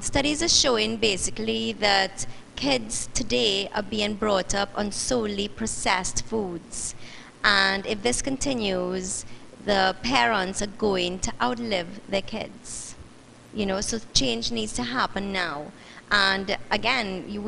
Studies are showing basically that kids today are being brought up on solely processed foods. And if this continues, the parents are going to outlive their kids. You know, so change needs to happen now. And again, you,